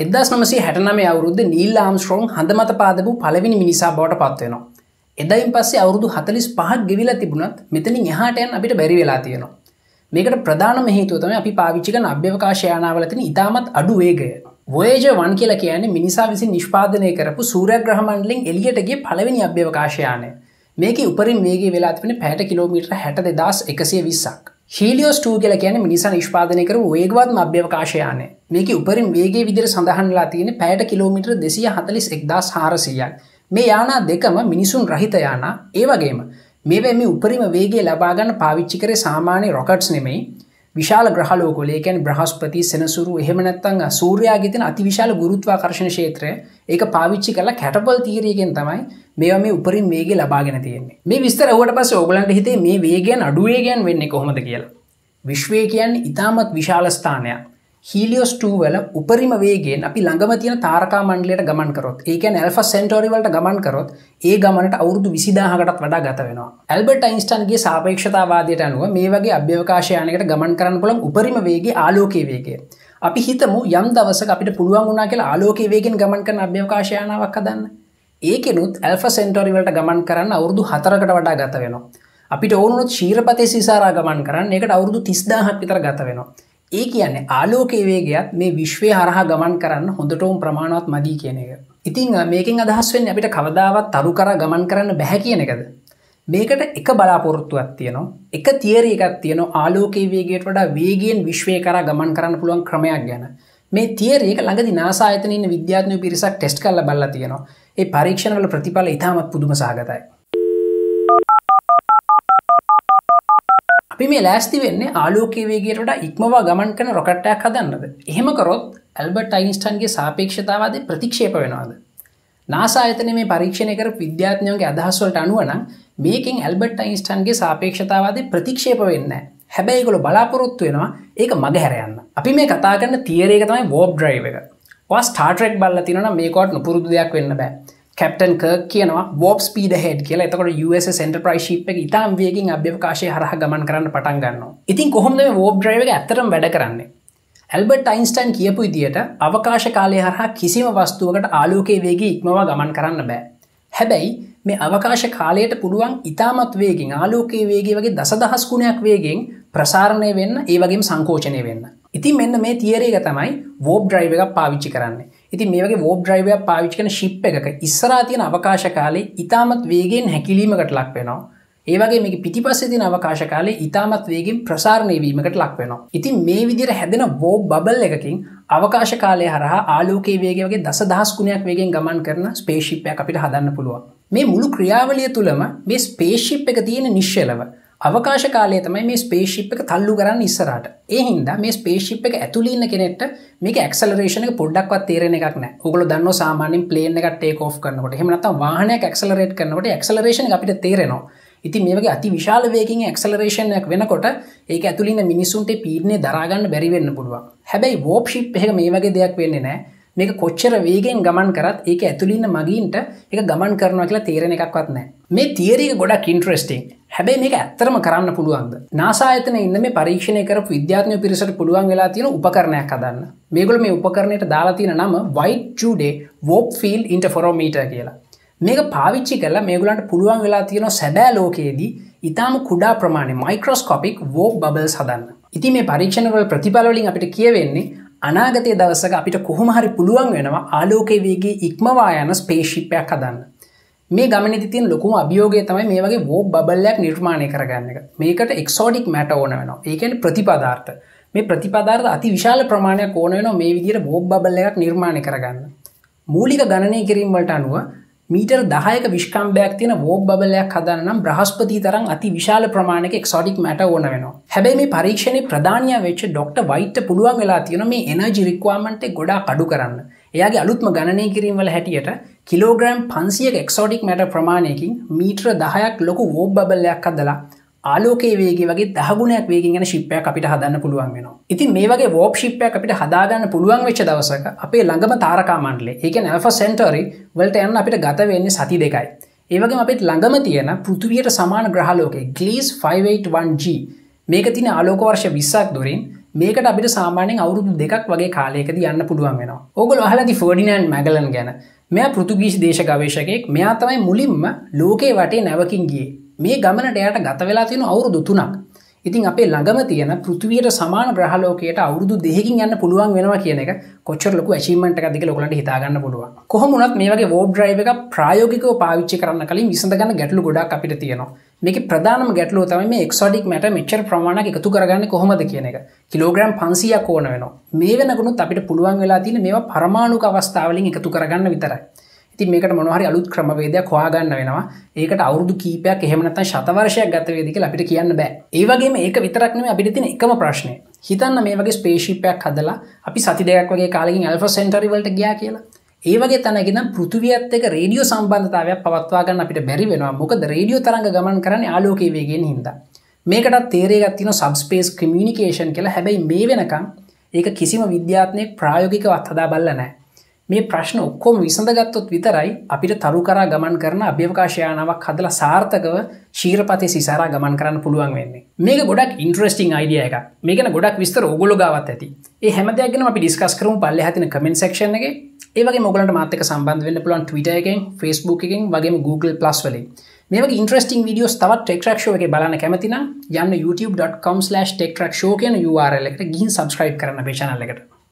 එදස් නමසේ හැටනම අවුරුද්ධ Neil Armstrong හඳ මත පාදපු පලවිනි මිනිසා බවට පත්වෙනවා. එදයින් පස්සේ අවුරුදු හතලිස් පහක් ගෙවිලා තිබුණත් මෙතනින් එහාටයන් අපිට බැරි වෙලා තියෙනවා. මේකට ප්‍රධානම හේතුවතම අපි පාවිච්චිකන අභ්‍යවකාශයානාවලතින ඉතාමත් අඩු වේගය. වෝයජ වන් කියලා කියන්නේ මිනිසා විසින් නිෂ්පාදනය කරපු සූරයග්‍රහමන්ඩලින් එලියටගේ පළවෙනි අභ්‍යවකාශයානය මේක උපරින් වේගේ වෙලා තිබෙන පැට කිලෝමිට්‍ර හැට දෙදස් එකසිය විස්සක්. ශීලියෝස් ටූ කියල කියන මිනිසා නිෂ්පාදනය කර වේගවත් අභ්‍යවකාශයානය මේක උපරින් වේගේ විදිර සඳහන්ලා තියෙන පැට කිලෝමිට්‍ර දෙසිය හතලිස් එක්දස් හාරසියක් මේ යානා දෙකම මිනිසුන් රහිත යානා. ඒවගේම මේ මේ උපරිම වේගේ ලබාගන්න පාවිච්චි කරේ සාමාන්‍ය රොකට්ස් නෙමෙයි. විශාල ග්‍රහලෝකොලේකැන් බ්‍රහස්පති සෙනසුරු එහෙමනැත්තං සූරයාගෙතන අතිවිශාල ගුරුත්වාකර්ශණ ශේත්‍රය ඒක පාවිච්චි කලා කැටපල් තීරයගෙන් තමයි මේ මේ උපරින් වේගේ ලබාගෙන තියෙන්නේ. මේ විස්තර ඔවට පස ඔගලන්ට හිතේ මේ වේගෙන් අඩුවේගයන් වෙන්න කොහොමද කියලා. විශ්වය කියන් ඉතාමත් විශාලස්ථානයක් හීලියෝස් 2 වල උපරිම වේගෙන් අපි ළඟම තියෙන තාරකා මණ්ඩලයට ගමන් කරොත් ඒ කියන්නේ ඇල්ෆා සෙන්ටෝරි වලට ගමන් කරොත් ඒ ගමනට අවුරුදු 20000කටත් වඩා ගත වෙනවා. ඇල්බර්ට් අයින්ස්ටයින්ගේ සාපේක්ෂතාවාදයට අනුව මේ වගේ අභ්‍යවකාශ යානයකට ගමන් කරන්න පුළුවන් උපරිම වේගය ආලෝකීය වේගය. අපි හිතමු යම් දවසක අපිට පුළුවන් වුණා කියලා ආලෝකීය වේගෙන් ගමන් කරන අභ්‍යවකාශ යානාවක් හදන්න. ඒකෙනුත් ඇල්ෆා සෙන්ටෝරි වලට ගමන් කරන්න අවුරුදු 4කට වඩා ගත වෙනවා. අපිට ඕනුනොත් ශීරපතේ සිසාරා ගමන් කරන්න ඒකට අවුරුදු 30000ක් විතර ගත වෙනවා. ඒ කියන්නේ ආලෝකයේ වේගයත් මේ විශ්වය හරහා ගමන් කරන්න හොඳටෝම් ප්‍රමාණවත් මදී කියන එක. ඉතිං මේකින් අදහස් වෙන්න අපිට කවදාවත් තරු කර ගමන් කරන්න බැහැ කියන එකද. මේකට එක බලාපොරොත්තුවක් තියනවා එක තිේරී එකක් තියන ආලෝකයේ වේගයට වඩා වේගෙන් විශ්වය කර ගමන් කරන්න පුළුවන් ක්‍රමයක් ගැන. මේ තිේරේක ළඟදි නාසායතනන විද්‍යාත්නය පිරිසක් ටෙස්ට කල්ල බල්ල තියෙනවා ඒ පරීක්ෂණවල ප්‍රතිඵල ඉතාමත් පුදුම සාගතයි. අපි මේ ලෑස්ති වෙන්නේ ආලෝකයේ වේගේට ඉක්මවා ගමන් කන රොකට්ටයක් හදන්නද? එහෙමකරොත් ඇල්බර්ට අයින්ස්ටන්ගේ සාපේක්ෂතාවාද ප්‍රතික්ෂේප වෙනවාද? නාසායතන මේ පරීක්ෂණය කර විද්‍යාත්නයෝගේ අදහස්වලට අනුවනම් මේකින් ඇල්බර්ට අයින්ස්ටන්ගේ සාපේක්ෂතාවාද ප්‍රතික්ෂේප වෙන්න හැබැයිගොල බලාපොරොත්තු වෙනවා ඒක මග හැරයන්න. අපි මේ කතා කරන්න තියරේක තමයි වෝබ් ඩ්‍රයිව එක. ස්ටාටරෙක් බල්ල තිනන මේකොට නොපුරුදු දෙයක් වෙන්න බෑ. කැප්ටන් කර්ක් කියනවා වෝබ් ස්පීඩ හෙඩ් කියලා. එතකොට US සෙන්ටර්ප්‍රයිශිප් එක ඉතාම් වේගෙන් අභ්‍යවකාශය හරහ ගමන් කරන්න පටන් ගන්නවා. ඉතින් කොහොමද වෝබ් ඩ්‍රයිව එක ඇතරම් වැඩ කරන්නේ? ඇල්බර්ට අයින්ස්ටයින් කියපු ඉදියට අවකාශ කාලය හරහා කිසිම වස්තුවකට ආලෝකයේ වේගේ ඉක්මවා ගමන් කරන්න බෑ. හැබැයි මේ අවකාශ කාලයට පුළුවන් ඉතාමත් වේගෙන් ආලෝකයේ වේගේ වගේ දසදහස් ගුණයක් වේගෙන් ප්‍රසාරණය වෙන්න ඒ වගේම සංකෝචනය වෙන්න. ඉතින් මෙන්න මේ තියරේක තමයි වෝබ් ඩ්‍රයිව එකක් පාවිච්චි කරන්නේ. ඉතින් මේ වගේ වෝබ් ඩ්‍රයිවයක් පාවිච්චි කරන ශිප් එකක ඉස්සරහා තියෙන අවකාශ කාලේ ඉතාමත් වේගෙන් හැකිලීමකට ලක් වෙනවා. ඒ වගේ මේක පිටිපස්සේ තියෙන අවකාශ කාලේ ඉතාමත් වේගෙන් ප්‍රසාරණය වීමකට ලක් වෙනවා. ඉතින් මේ විදිහට හැදෙන වෝබ් බබල් එකකින් අවකාශ කාලය හරහා ආලෝකයේ වේගය වගේ දසදහස් ගුණයක් වේගෙන් ගමන් කරන ස්පේස්ෂිප් එකක් අපිට හදන්න පුළුවන්. මේ මුළු ක්‍රියාවලිය තුළම මේ ස්පේස්ෂිප් එක තියෙන නිශ්චලව අවකාශ කාලය තමයි මේ ස්පේෂිප් එක තල්ලු කරන්න ඉස්සරට ඒ හින්දා මේ ස්පේෂිප් එක ඇතුලීන්න කෙනෙට මේක ඇක්සලරේෂන එක පොඩ්ඩක්වත් තේරෙන එකක් නෑ. ඔගොල්ලෝ දන්නවා සාමාන්‍යයෙන් ප්ලේන් එක ටේක් ඔෆ් කරනකොට. එහෙම නැත්නම් වාහනයක් ඇක්සලරේට් කරනකොට ඇක්සලරේෂන් එක අපිට තේරෙනවා. ඉතින් මේ වගේ අති විශාල වේගකින් ඇක්සලරේෂන් එකක් වෙනකොට ඒක ඇතුළේ ඉන්න මිනිස්සුන්ට පීඩනය දරා ගන්න බැරි වෙන්න පුළුවන්. හැබැයි වෝප් ෂිප් එක මේ වගේ දෙයක් වෙන්නේ නෑ. මේක කොච්චර වේගෙන් ගමන් කරත් ඒක ඇතුළින්න මගීන්ට එක ගමන් කරනවා කියලා තේරෙන එකක්වත් නෑ මේ තිේරක ගොඩක් ඉන්ට්‍රස්ටිං හැබැයි මේක ඇත්තරම කරන්න පුළුවන්ද? නාසායතන ඉන්න මේ පරීක්ෂණය කර විද්‍යාත්නය පිරිසට පුළුවන් වෙලා තියෙන උපකරණයක් හදන්න. මේගොල මේ උපකරණයට දාලා තියෙන නම වයිට් චඩේ වෝප් ෆිල් ඉන්ට ෆොරෝමීට කියලා. මේක පාවිච්චි කරලා මේගුලන්ට පුළුවන් වෙලා තියෙන සැබෑ ලෝකයේදී ඉතාම කුඩා ප්‍රමාණය මයික්‍රෝස්කොපික් වෝප් බබල්ස් හදන්න. ඉති මේ පරීක්ෂණවල ප්‍රතිඵලවලින් අපිට කියවෙන්නේ අනාගතය දවසක අපිට කොහොමහරි පුළුවන් වෙනවා ආලෝකය වේගේ ඉක්මවා යන ස්පේශිප්පයක් හදන්න. මේ ගමන තින් ලොකුම අභියෝගය තමයි මේ වගේ බෝ බල්ලයක් නිර්මාණය කරගන්න එක. මේකට එක්සෝඩික් මැට ඕන වෙන ඒකන ප්‍රතිපදාර්ථ. මේ ප්‍රතිපදාර්ථ අති විශාල ප්‍රමාණයක් ඕන වෙන මේ විදිර බෝබ් බල්ලයක් නිර්මාණය කරගන්න. මූලික ගණනය කිරීමට අනුව මීටර් දහයක විශ්කම්බයක් තියන වෝබ් බලයක් හදන්නම් බ්‍රහස්පති තරම් අති විශාල ප්‍රමාණක එක්සොඩික් මැට ඕන වෙනවා. හැබැයි මේ පරීක්ෂණය ප්‍රධානය වෙච්ච ඩොක්ට වයිට පුළුවන් වෙලා තියෙන මේ එනජි රික්වාමන්ට ගොඩා කඩු කරන්න. එයාගේ අලුත්ම ගණනය කිරීමවල හැටියට කිලෝග්‍රම් පන්සිය එක්සෝඩික් මැට ප්‍රමාණයකින් මීට්‍ර දහයක් ලොකු වෝබ් බල්ලයක් අදලා ආලෝකේ වේගේ වගේ දහගුණයක් වේගෙන් යන ශිප්පයක් අපිට හදන්න පුළුවන් වෙනවා. ඉතින් මේ වගේ වෝප් ශිප්පයක් අපිට හදාගන්න පුළුවන් වෙච්ච දවසක අපේ ළඟම තාරකා මණ්ඩලේ ඒක ඇල්ෆ සෙන්ටරි වලට යන්න අපිට ගත වෙන්නේ සති දෙකයි. ඒවගේ අපිත් ළඟම තියෙන පෘතුවියට සමාන ග්‍රහලෝකේ ගලීස් 581G මේක තින ආලෝක වර්ෂ විස්සක් දුරින් මේකට අපිට සාමානෙන් අවුරුදු දෙකක් වගේ කාලයකද යන්න පුළුවන් වෙන ඔගොල හලදි ෆෝඩිනන් මැගලන් ගැන. මෙය පෘතුගීශ දේශ ගවේශකයෙක් මෙයා තමයි මුලින්ම ලෝකේ වටේ නැවකින්ගේ මේ ගමනට එයට ගත වෙලා තියෙන අවුරුදු තුනක්. ඉතින් අපේ ළඟම තියෙන පෘතිවයට සමාන ග්‍රහලෝකයට අවුරුදු දෙහකින් යන්න පුළුවන් වෙනවා කියන එක කොච්චර ලොකු ඇචීමට එකදික ලොකලට හිතාගන්න පුළුවන්. කොහොමුණත් මේ වගේ වෝබ් ්‍රයිව එක ප්‍රයෝගිකව පාවිච්චි කරන්න කලින් විසඳගන්න ගැටලු ගොඩක් අපිට තියෙනවා. මේක ප්‍රධානම ගැටලුව තම මේ එක්සෝඩික් මට මෙච්චර ප්‍රමාණක් එකතු කරගන්න කොහොමද කියන එක. කිලෝග්‍රම් පන්සියක් ඕන වෙනවා. මේ වෙනකුණුත් අපිට පුළුවන් වෙලා තින මේ පරමාණුක අවස්ථාවලින් එකතු කරගන්න විතරයි. ති මේකට මොනහරි අලුත් ක්‍රමවේදයක් හොයාගන්න වෙනවා. ඒකට අවුදු කීපයක් එහෙමනත ශතවර්ශයක් ගතවේදික අපිට කියන්න බෑ. ඒවගේ ඒක විතරක්නම අපිට තින එකම ප්‍රශ්නය හිතන්න මේ වගේ ස්පේශිපයක් හදලා අපි සති දෙයක් වගේ කාලකින් ඇල්ෆ සෙන්ටරිවලට ගියා කියලා. ඒවගේ තැනගෙන පෘතිවියත් එක රේඩියෝ සම්බන්ධතාවයක් පවත්වාගන්න අපිට බැරි වෙනවා. මොකද රේඩියෝ තරඟ ගමන් කරන්න ආලෝකයේ වේගෙන් හිද මේකට තේරේගත්තින සබස්පේස් කමියනිකේෂන් කියලා. හැබැයි මේ වෙනකම් ඒක කිසිම විද්‍යාත්නය ප්‍රායෝගික වත්හදා බල්ල නෑ මේ ප්‍රශ්න ඔක්කොම විසඳගත්තොත් විතරයි අපිට තරු කරා ගමන් කරන අභ්‍යවකාශයානාවක් හදලා සාර්ථකව ශීරපතය සිසාරා ගමන් කරන්න පුළුවන් වෙන්නේ. මේක ගොඩක් ඉන්ට්‍රස්ටිං අයිඩිය එක මේකන ගොඩක් විස්තර ඔගොල ගවත් ඇති. ඒ හැමදයක්ගෙන අපි ඩිස්කස් කරම පල්ල හතින කමෙන්ට සක්ෂන එක. ඒවගේ මොගලට මාතක සම්බන්ධ වෙන්න පුලන් Twitter එකෙන් Facebook එකෙන් වගේම Google පලස් වලින්. මේක ඉන්ට්‍රස්ටිං විඩියෝස් තවත් ටෙක්රක්ෂෝ එක බලන්න කැමතින යන්න youtube.com/ටෙක්රක්ෂෝ කියන URL එකට ගිහින් සබස්ක්‍රයිබ් කරන පේශනල එකට.